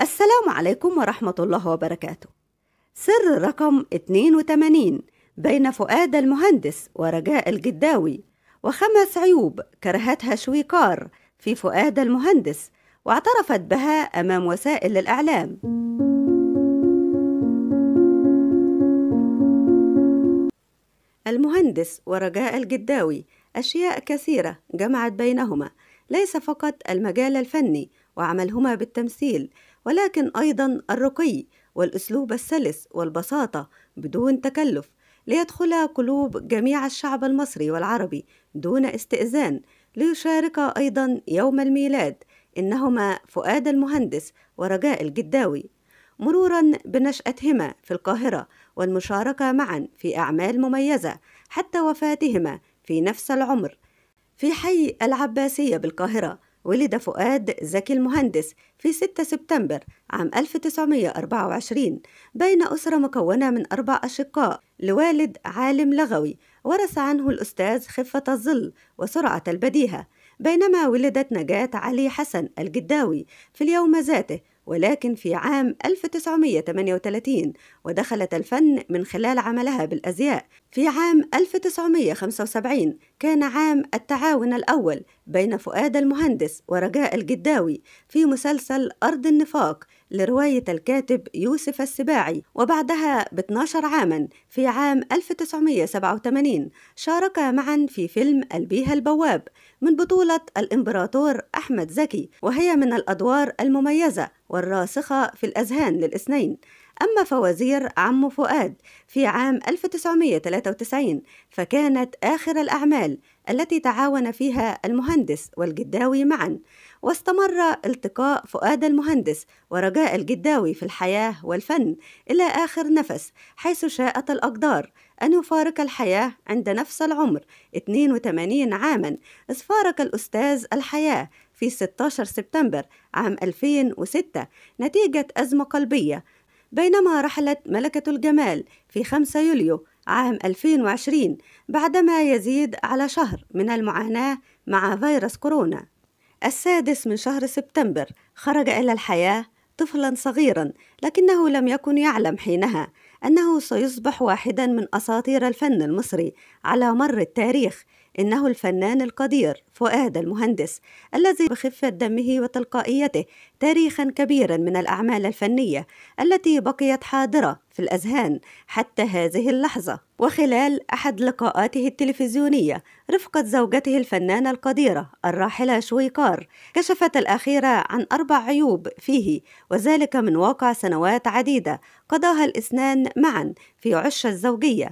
السلام عليكم ورحمة الله وبركاته. سر رقم 82 بين فؤاد المهندس ورجاء الجداوي وخمس عيوب كرهتها شويكار في فؤاد المهندس واعترفت بها أمام وسائل الإعلام. المهندس ورجاء الجداوي أشياء كثيرة جمعت بينهما ليس فقط المجال الفني وعملهما بالتمثيل ولكن أيضا الرقي والأسلوب السلس والبساطة بدون تكلف ليدخل قلوب جميع الشعب المصري والعربي دون استئذان ليشارك أيضا يوم الميلاد إنهما فؤاد المهندس ورجاء الجداوي. مرورا بنشأتهما في القاهرة والمشاركة معا في أعمال مميزة حتى وفاتهما في نفس العمر. في حي العباسية بالقاهرة ولد فؤاد زكي المهندس في 6 سبتمبر عام 1924 بين أسرة مكونة من أربع أشقاء لوالد عالم لغوي ورث عنه الأستاذ خفة الظل وسرعة البديهة بينما ولدت نجاة علي حسن الجداوي في اليوم ذاته ولكن في عام 1938 ودخلت الفن من خلال عملها بالأزياء. في عام 1975 كان عام التعاون الأول بين فؤاد المهندس ورجاء الجداوي في مسلسل أرض النفاق لرواية الكاتب يوسف السباعي وبعدها ب 12 عاما في عام 1987 شاركا معا في فيلم البيها البواب من بطولة الإمبراطور أحمد زكي وهي من الأدوار المميزة والراسخة في الأذهان للإثنين. أما فوازير عم فؤاد في عام 1993 فكانت آخر الأعمال التي تعاون فيها المهندس والجداوي معا. واستمر التقاء فؤاد المهندس ورجاء الجداوي في الحياة والفن إلى آخر نفس حيث شاءت الأقدار. أن يفارق الحياة عند نفس العمر 82 عاما. إذ فارق الأستاذ الحياة في 16 سبتمبر عام 2006 نتيجة أزمة قلبية. بينما رحلت ملكة الجمال في 5 يوليو عام 2020 بعدما يزيد على شهر من المعاناة مع فيروس كورونا. السادس من شهر سبتمبر خرج إلى الحياة طفلا صغيرا لكنه لم يكن يعلم حينها أنه سيصبح واحدا من أساطير الفن المصري على مر التاريخ إنه الفنان القدير فؤاد المهندس الذي بخفة دمه وتلقائيته تاريخا كبيرا من الأعمال الفنية التي بقيت حاضرة في الأذهان حتى هذه اللحظة. وخلال أحد لقاءاته التلفزيونية رفقة زوجته الفنانة القديرة الراحلة شويكار كشفت الأخيرة عن أربع عيوب فيه وذلك من واقع سنوات عديدة قضاها الإثنان معا في عش الزوجية.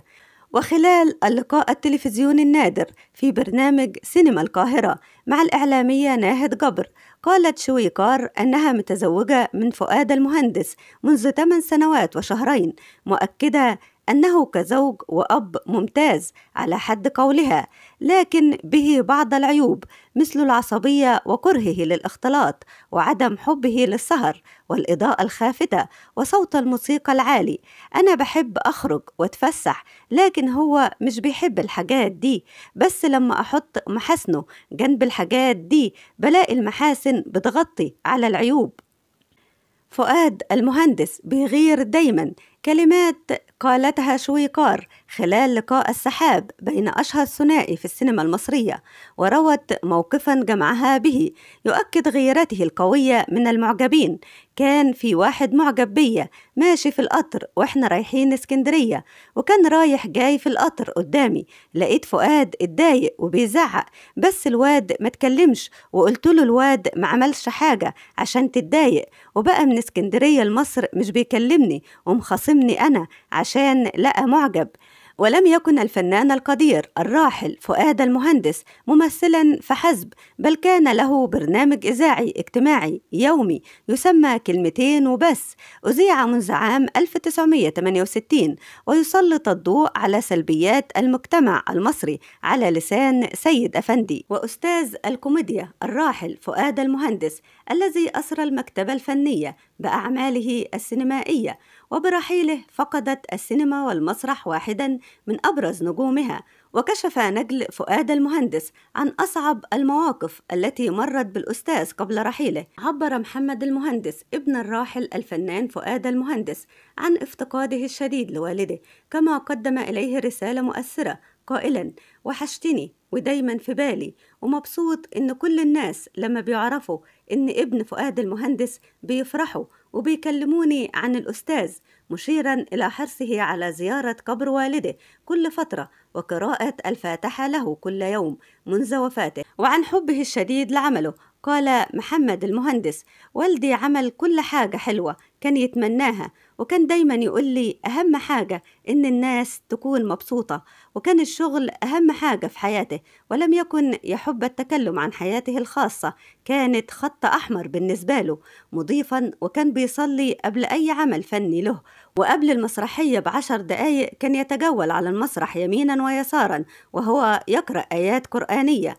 وخلال اللقاء التلفزيوني النادر في برنامج سينما القاهرة مع الإعلامية ناهد جبر قالت شويكار أنها متزوجة من فؤاد المهندس منذ 8 سنوات وشهرين مؤكدة أنه كزوج وأب ممتاز على حد قولها لكن به بعض العيوب مثل العصبية وكرهه للاختلاط وعدم حبه للسهر والإضاءة الخافتة وصوت الموسيقى العالي. أنا بحب أخرج وأتفسح لكن هو مش بيحب الحاجات دي. بس لما أحط محاسنه جنب الحاجات دي بلاقي المحاسن بتغطي على العيوب. فؤاد المهندس بيغير دايما. كلمات قالتها شويكار خلال لقاء السحاب بين أشهر ثنائي في السينما المصرية وروت موقفا جمعها به. يؤكد غيرته القوية من المعجبين. كان في واحد معجب بيا ماشي في القطر وإحنا رايحين اسكندرية. وكان رايح جاي في القطر قدامي. لقيت فؤاد اتضايق وبيزعق. بس الواد ما تكلمش وقلت له الواد ما عملش حاجة عشان تتضايق. وبقى من اسكندرية لمصر مش بيكلمني ومخاصمني أنا عشان لقى معجب. ولم يكن الفنان القدير الراحل فؤاد المهندس ممثلا فحسب بل كان له برنامج إذاعي اجتماعي يومي يسمى كلمتين وبس أذيع منذ عام 1968 ويسلط الضوء على سلبيات المجتمع المصري على لسان سيد أفندي وأستاذ الكوميديا الراحل فؤاد المهندس الذي أسرى المكتبة الفنية بأعماله السينمائية وبرحيله فقدت السينما والمسرح واحدا من أبرز نجومها وكشف نجل فؤاد المهندس عن أصعب المواقف التي مرت بالأستاذ قبل رحيله. عبر محمد المهندس ابن الراحل الفنان فؤاد المهندس عن افتقاده الشديد لوالده كما قدم إليه رسالة مؤثرة قائلا وحشتني ودايما في بالي ومبسوط إن كل الناس لما بيعرفوا إن ابن فؤاد المهندس بيفرحوا وبيكلموني عن الأستاذ مشيرا إلى حرصه على زيارة قبر والده كل فترة وقراءة الفاتحة له كل يوم منذ وفاته. وعن حبه الشديد لعمله قال محمد المهندس والدي عمل كل حاجة حلوة كان يتمناها وكان دايما يقول لي أهم حاجة إن الناس تكون مبسوطة وكان الشغل أهم حاجة في حياته ولم يكن يحب التكلم عن حياته الخاصة كانت خط أحمر بالنسبة له مضيفا وكان بيصلي قبل أي عمل فني له وقبل المسرحية بعشر دقايق كان يتجول على المسرح يمينا ويسارا وهو يقرأ آيات قرآنية.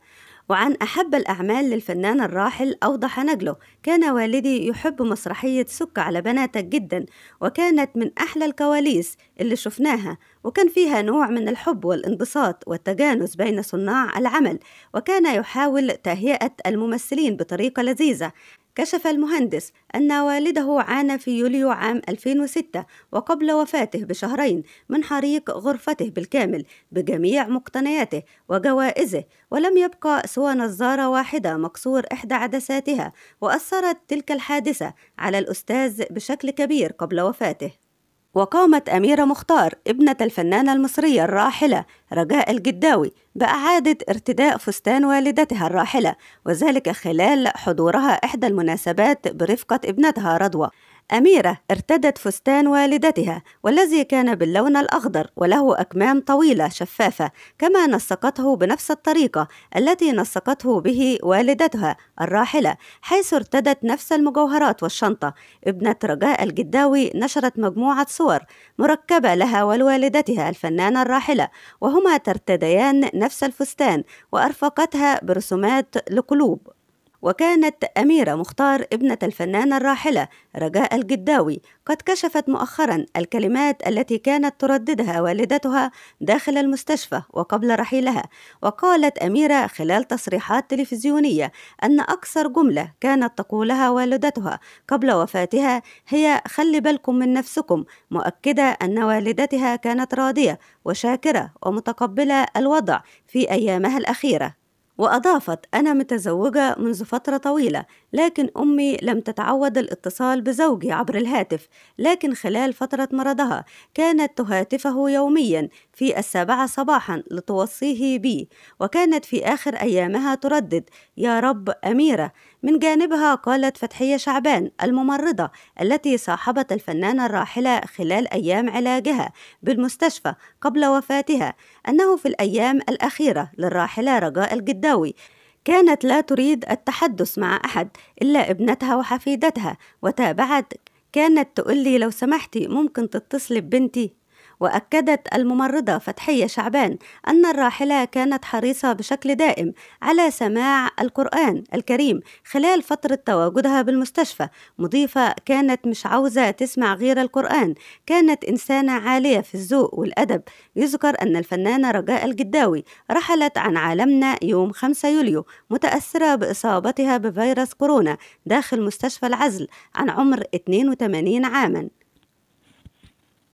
وعن أحب الأعمال للفنان الراحل أوضح نجله كان والدي يحب مسرحية سك على بناتك جدا وكانت من أحلى الكواليس اللي شفناها وكان فيها نوع من الحب والانبساط والتجانس بين صناع العمل وكان يحاول تهيئة الممثلين بطريقة لذيذة كشف المهندس أن والده عانى في يوليو عام 2006 وقبل وفاته بشهرين من حريق غرفته بالكامل بجميع مقتنياته وجوائزه ولم يبقى سوى نظارة واحدة مكسور إحدى عدساتها وأثرت تلك الحادثة على الأستاذ بشكل كبير قبل وفاته. وقامت أميرة مختار ابنة الفنانة المصرية الراحلة رجاء الجداوي بإعادة ارتداء فستان والدتها الراحلة وذلك خلال حضورها إحدى المناسبات برفقة ابنتها رضوى. أميرة ارتدت فستان والدتها والذي كان باللون الأخضر وله أكمام طويلة شفافة كما نسقته بنفس الطريقة التي نسقته به والدتها الراحلة حيث ارتدت نفس المجوهرات والشنطة. ابنة رجاء الجداوي نشرت مجموعة صور مركبة لها ولوالدتها الفنانة الراحلة وهما ترتديان نفس الفستان وأرفقتها برسومات لقلوب. وكانت أميرة مختار ابنة الفنانة الراحلة رجاء الجداوي. قد كشفت مؤخرا الكلمات التي كانت ترددها والدتها داخل المستشفى وقبل رحيلها وقالت أميرة خلال تصريحات تلفزيونية أن أكثر جملة كانت تقولها والدتها قبل وفاتها هي خلي بالكم من نفسكم مؤكدة أن والدتها كانت راضية وشاكرة ومتقبلة الوضع في أيامها الأخيرة. وأضافت أنا متزوجة منذ فترة طويلة لكن أمي لم تتعود الاتصال بزوجي عبر الهاتف لكن خلال فترة مرضها كانت تهاتفه يوميا في السابعة صباحا لتوصيه بي وكانت في آخر أيامها تردد يا رب أميرة من جانبها قالت فتحية شعبان الممرضة التي صاحبت الفنانة الراحلة خلال أيام علاجها بالمستشفى قبل وفاتها أنه في الأيام الأخيرة للراحلة رجاء الجداوي. كانت لا تريد التحدث مع أحد إلا ابنتها وحفيدتها وتابعت. كانت تقول لي لو سمحتي ممكن تتصلي ببنتي؟ وأكدت الممرضة فتحية شعبان أن الراحلة كانت حريصة بشكل دائم على سماع القرآن الكريم خلال فترة تواجدها بالمستشفى مضيفة كانت مش عاوزة تسمع غير القرآن كانت إنسانة عالية في الذوق والأدب. يذكر أن الفنانة رجاء الجداوي رحلت عن عالمنا يوم 5 يوليو متأثرة بإصابتها بفيروس كورونا داخل مستشفى العزل عن عمر 82 عاماً.